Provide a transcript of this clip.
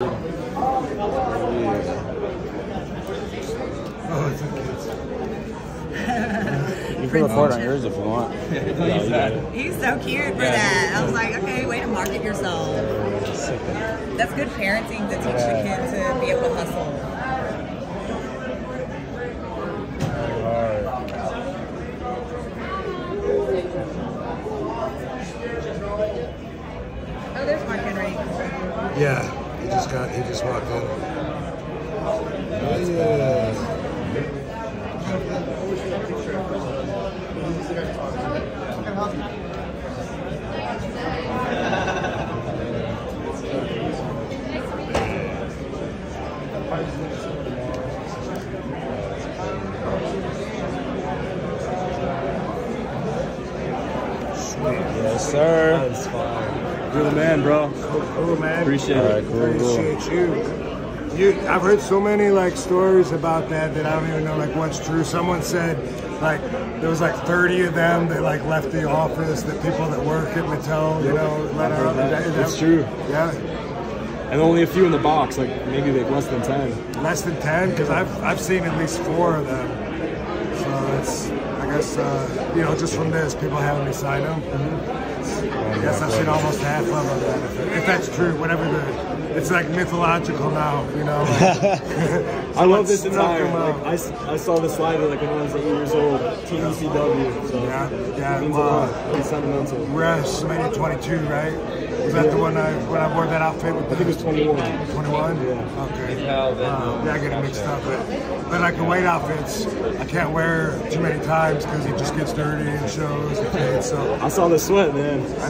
Oh, it's okay. You can record on yours if you want. He's so cute for that. I was like, okay, way to market yourself. That's good parenting to teach the kid to be able to hustle. Oh, there's Mark Henry. Yeah, he just got. He just walked in. Yeah. Yes, sir. That's fine. You're the man, bro. Cool, cool, man. Appreciate All it. right, cool, cool. Appreciate you. You, I've heard so many like stories about that that I don't even know like what's true. Someone said like there was like 30 of them that like left the office. The people that work at Mattel, you know, let I've heard out. that. Is that- It's true. Yeah, And only a few in the box, like maybe like less than 10. less than 10 because I've I've seen at least four of them. So it's I guess uh, you know just from this people having me sign them. I guess I've seen almost half of them. If, if that's true, whatever the it's like mythological now, you know. like- I love this Someone snuck attire. 'em out. Like, I, s- I saw the slider like when I was eight years old. Team ECW. So Yeah, yeah, it means wow. a lot. It's sentimental. WrestleMania 22, right? Was that the one I when I wore that outfit with I think it was 21. 21? Yeah. Okay. Uh, yeah, I get it mixed up. But, but like the white outfits, I can't wear too many times because it just gets dirty and shows. And so I saw the sweat, man. Gracias.